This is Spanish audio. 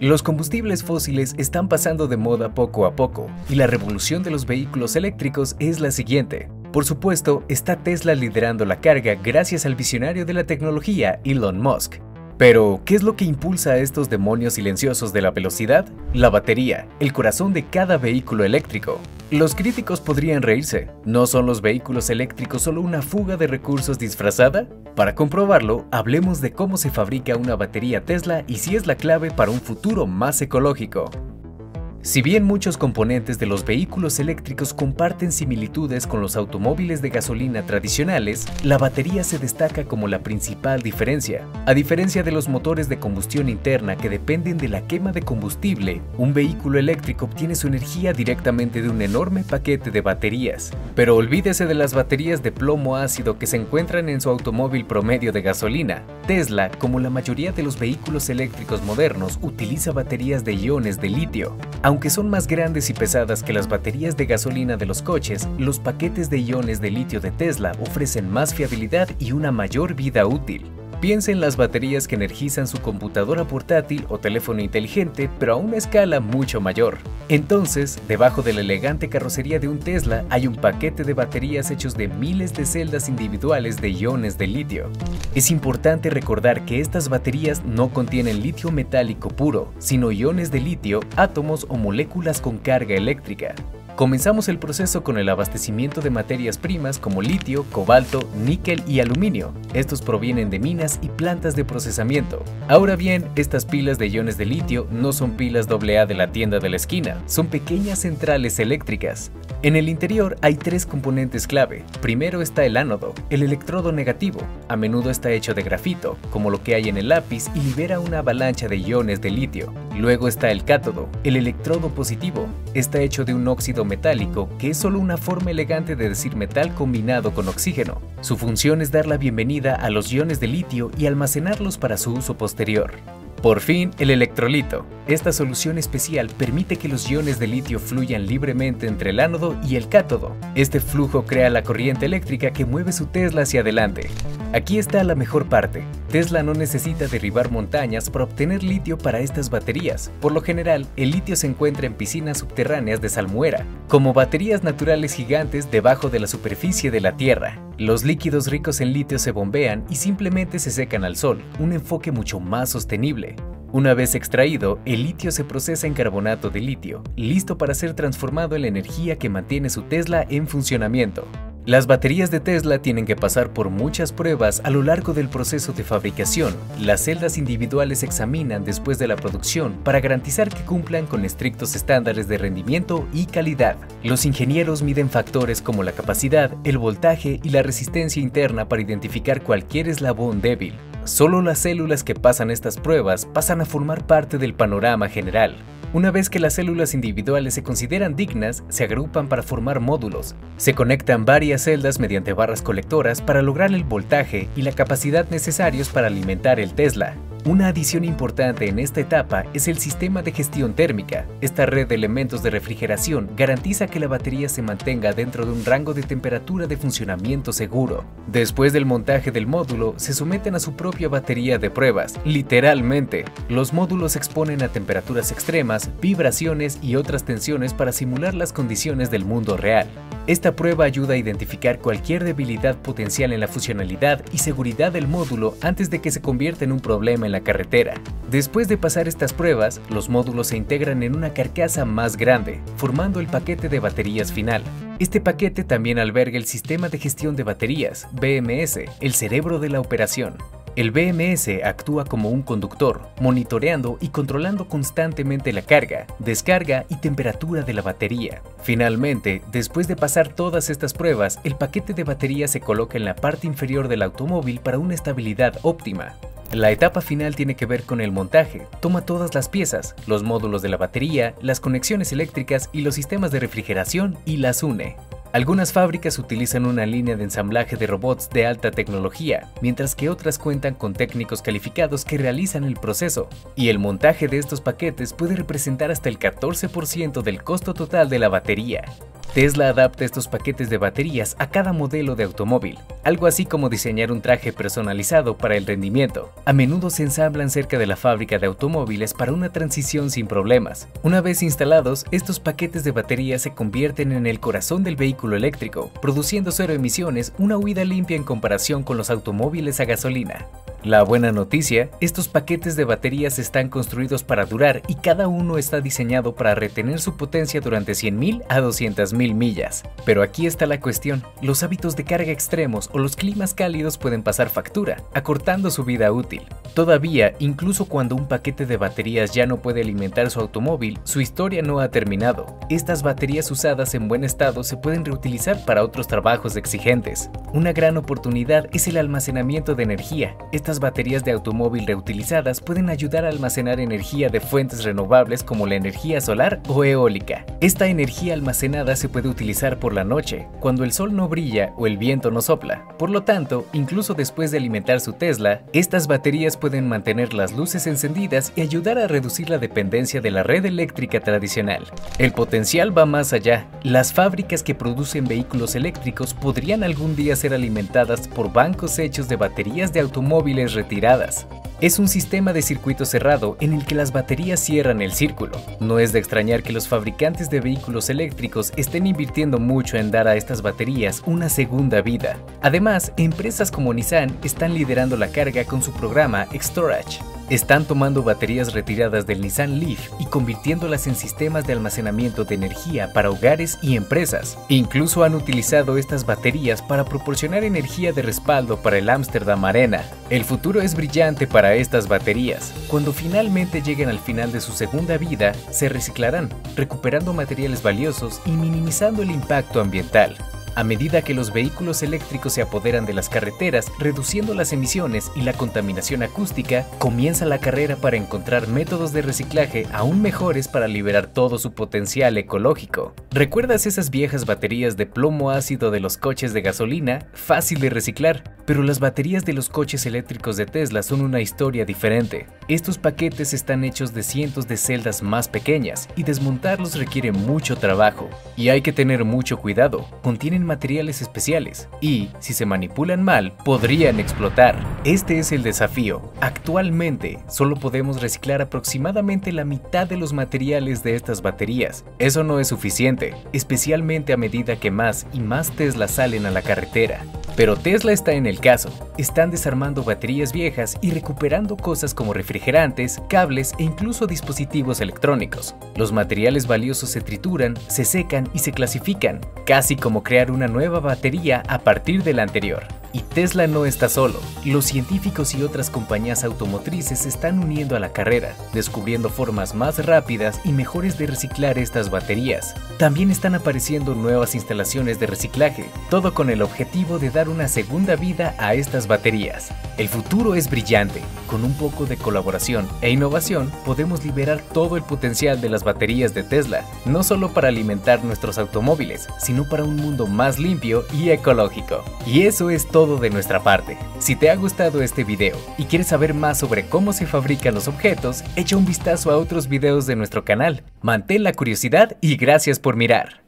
Los combustibles fósiles están pasando de moda poco a poco y la revolución de los vehículos eléctricos es la siguiente. Por supuesto, está Tesla liderando la carga gracias al visionario de la tecnología Elon Musk. Pero, ¿qué es lo que impulsa a estos demonios silenciosos de la velocidad? La batería, el corazón de cada vehículo eléctrico. Los críticos podrían reírse. ¿No son los vehículos eléctricos solo una fuga de recursos disfrazada? Para comprobarlo, hablemos de cómo se fabrica una batería Tesla y si es la clave para un futuro más ecológico. Si bien muchos componentes de los vehículos eléctricos comparten similitudes con los automóviles de gasolina tradicionales, la batería se destaca como la principal diferencia. A diferencia de los motores de combustión interna que dependen de la quema de combustible, un vehículo eléctrico obtiene su energía directamente de un enorme paquete de baterías. Pero olvídese de las baterías de plomo ácido que se encuentran en su automóvil promedio de gasolina. Tesla, como la mayoría de los vehículos eléctricos modernos, utiliza baterías de iones de litio. Aunque son más grandes y pesadas que las baterías de gasolina de los coches, los paquetes de iones de litio de Tesla ofrecen más fiabilidad y una mayor vida útil. Piensa en las baterías que energizan su computadora portátil o teléfono inteligente, pero a una escala mucho mayor. Entonces, debajo de la elegante carrocería de un Tesla hay un paquete de baterías hechos de miles de celdas individuales de iones de litio. Es importante recordar que estas baterías no contienen litio metálico puro, sino iones de litio, átomos o moléculas con carga eléctrica. Comenzamos el proceso con el abastecimiento de materias primas como litio, cobalto, níquel y aluminio. Estos provienen de minas y plantas de procesamiento. Ahora bien, estas pilas de iones de litio no son pilas AA de la tienda de la esquina, son pequeñas centrales eléctricas. En el interior hay tres componentes clave. Primero está el ánodo, el electrodo negativo. A menudo está hecho de grafito, como lo que hay en el lápiz, y libera una avalancha de iones de litio. Luego está el cátodo, el electrodo positivo. Está hecho de un óxido metálico, que es solo una forma elegante de decir metal combinado con oxígeno. Su función es dar la bienvenida a los iones de litio y almacenarlos para su uso posterior. Por fin, el electrolito. Esta solución especial permite que los iones de litio fluyan libremente entre el ánodo y el cátodo. Este flujo crea la corriente eléctrica que mueve su Tesla hacia adelante. Aquí está la mejor parte. Tesla no necesita derribar montañas para obtener litio para estas baterías. Por lo general, el litio se encuentra en piscinas subterráneas de salmuera, como baterías naturales gigantes debajo de la superficie de la Tierra. Los líquidos ricos en litio se bombean y simplemente se secan al sol, un enfoque mucho más sostenible. Una vez extraído, el litio se procesa en carbonato de litio, listo para ser transformado en la energía que mantiene su Tesla en funcionamiento. Las baterías de Tesla tienen que pasar por muchas pruebas a lo largo del proceso de fabricación. Las celdas individuales se examinan después de la producción para garantizar que cumplan con estrictos estándares de rendimiento y calidad. Los ingenieros miden factores como la capacidad, el voltaje y la resistencia interna para identificar cualquier eslabón débil. Solo las células que pasan estas pruebas pasan a formar parte del panorama general. Una vez que las células individuales se consideran dignas, se agrupan para formar módulos. Se conectan varias celdas mediante barras colectoras para lograr el voltaje y la capacidad necesarios para alimentar el Tesla. Una adición importante en esta etapa es el sistema de gestión térmica. Esta red de elementos de refrigeración garantiza que la batería se mantenga dentro de un rango de temperatura de funcionamiento seguro. Después del montaje del módulo, se someten a su propia batería de pruebas, literalmente. Los módulos se exponen a temperaturas extremas, vibraciones y otras tensiones para simular las condiciones del mundo real. Esta prueba ayuda a identificar cualquier debilidad potencial en la funcionalidad y seguridad del módulo antes de que se convierta en un problema en la carretera. Después de pasar estas pruebas, los módulos se integran en una carcasa más grande, formando el paquete de baterías final. Este paquete también alberga el sistema de gestión de baterías, BMS, el cerebro de la operación. El BMS actúa como un conductor, monitoreando y controlando constantemente la carga, descarga y temperatura de la batería. Finalmente, después de pasar todas estas pruebas, el paquete de batería se coloca en la parte inferior del automóvil para una estabilidad óptima. La etapa final tiene que ver con el montaje. Toma todas las piezas, los módulos de la batería, las conexiones eléctricas y los sistemas de refrigeración y las une. Algunas fábricas utilizan una línea de ensamblaje de robots de alta tecnología, mientras que otras cuentan con técnicos calificados que realizan el proceso, y el montaje de estos paquetes puede representar hasta el 14% del costo total de la batería. Tesla adapta estos paquetes de baterías a cada modelo de automóvil, algo así como diseñar un traje personalizado para el rendimiento. A menudo se ensamblan cerca de la fábrica de automóviles para una transición sin problemas. Una vez instalados, estos paquetes de baterías se convierten en el corazón del vehículo eléctrico, produciendo cero emisiones, una huida limpia en comparación con los automóviles a gasolina. La buena noticia, estos paquetes de baterías están construidos para durar y cada uno está diseñado para retener su potencia durante 100.000 a 200.000 millas. Pero aquí está la cuestión, los hábitos de carga extremos o los climas cálidos pueden pasar factura, acortando su vida útil. Todavía, incluso cuando un paquete de baterías ya no puede alimentar su automóvil, su historia no ha terminado. Estas baterías usadas en buen estado se pueden reutilizar para otros trabajos exigentes. Una gran oportunidad es el almacenamiento de energía. Estas baterías de automóvil reutilizadas pueden ayudar a almacenar energía de fuentes renovables como la energía solar o eólica. Esta energía almacenada se puede utilizar por la noche, cuando el sol no brilla o el viento no sopla. Por lo tanto, incluso después de alimentar su Tesla, estas baterías pueden mantener las luces encendidas y ayudar a reducir la dependencia de la red eléctrica tradicional. El potencial va más allá. Las fábricas que producen vehículos eléctricos podrían algún día alimentadas por bancos hechos de baterías de automóviles retiradas. Es un sistema de circuito cerrado en el que las baterías cierran el círculo. No es de extrañar que los fabricantes de vehículos eléctricos estén invirtiendo mucho en dar a estas baterías una segunda vida. Además, empresas como Nissan están liderando la carga con su programa X-Storage, están tomando baterías retiradas del Nissan Leaf y convirtiéndolas en sistemas de almacenamiento de energía para hogares y empresas. Incluso han utilizado estas baterías para proporcionar energía de respaldo para el Amsterdam Arena. El futuro es brillante para estas baterías. Cuando finalmente lleguen al final de su segunda vida, se reciclarán, recuperando materiales valiosos y minimizando el impacto ambiental. A medida que los vehículos eléctricos se apoderan de las carreteras, reduciendo las emisiones y la contaminación acústica, comienza la carrera para encontrar métodos de reciclaje aún mejores para liberar todo su potencial ecológico. ¿Recuerdas esas viejas baterías de plomo ácido de los coches de gasolina? Fácil de reciclar, pero las baterías de los coches eléctricos de Tesla son una historia diferente. Estos paquetes están hechos de cientos de celdas más pequeñas y desmontarlos requiere mucho trabajo. Y hay que tener mucho cuidado, contienen materiales especiales y, si se manipulan mal, podrían explotar. Este es el desafío. Actualmente, solo podemos reciclar aproximadamente la mitad de los materiales de estas baterías. Eso no es suficiente, especialmente a medida que más y más Tesla salen a la carretera. Pero Tesla está en el caso. Están desarmando baterías viejas y recuperando cosas como refrigerantes, cables e incluso dispositivos electrónicos. Los materiales valiosos se trituran, se secan y se clasifican, casi como crear una nueva batería a partir de la anterior. Y Tesla no está solo. Los científicos y otras compañías automotrices se están uniendo a la carrera, descubriendo formas más rápidas y mejores de reciclar estas baterías. También están apareciendo nuevas instalaciones de reciclaje, todo con el objetivo de dar una segunda vida a estas baterías. El futuro es brillante. Con un poco de colaboración e innovación podemos liberar todo el potencial de las baterías de Tesla, no solo para alimentar nuestros automóviles, sino para un mundo más limpio y ecológico. Y eso es de nuestra parte. Si te ha gustado este video y quieres saber más sobre cómo se fabrican los objetos, echa un vistazo a otros videos de nuestro canal. Mantén la curiosidad y gracias por mirar.